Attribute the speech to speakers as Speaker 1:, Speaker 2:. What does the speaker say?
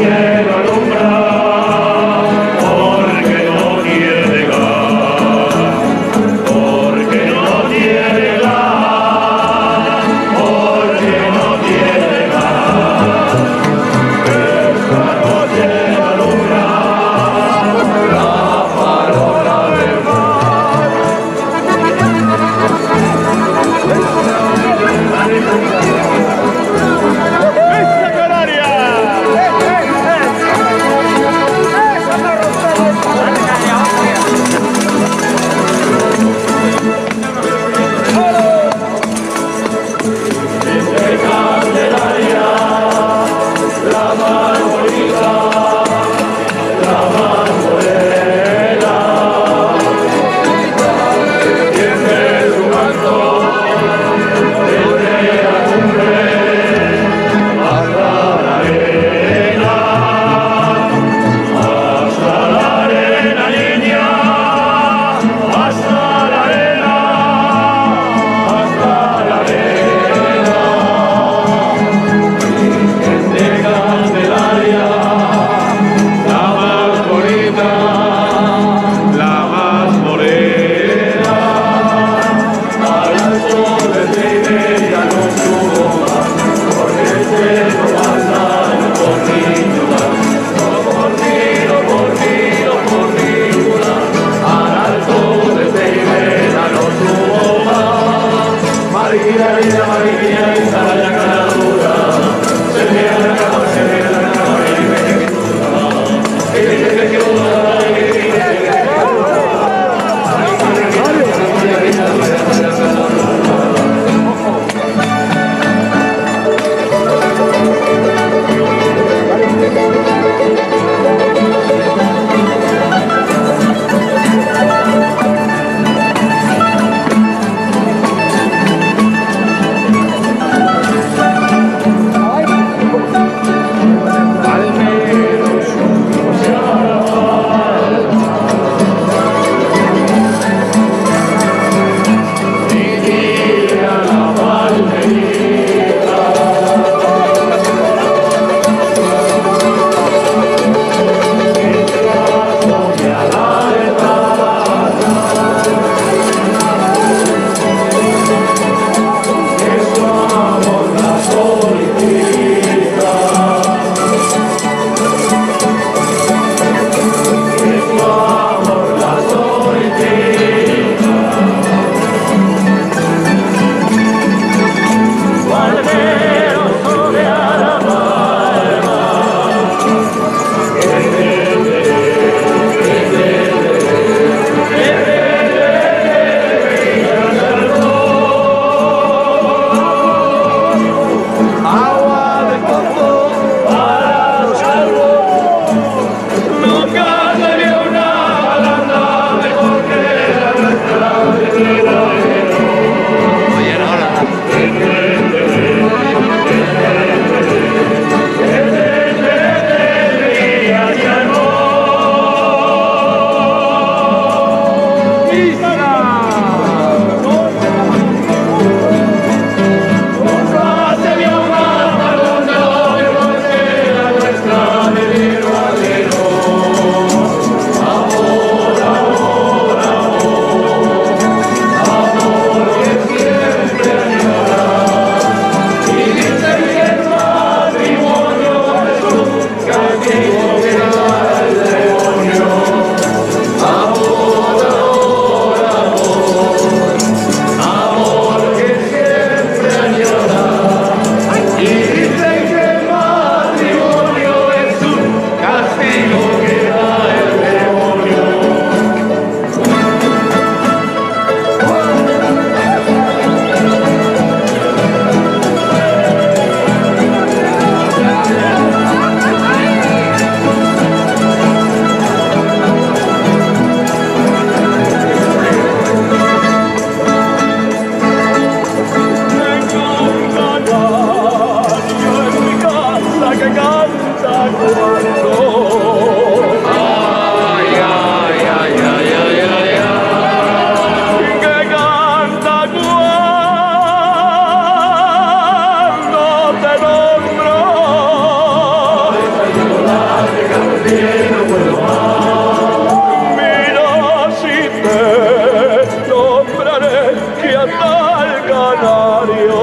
Speaker 1: Yeah. Mario.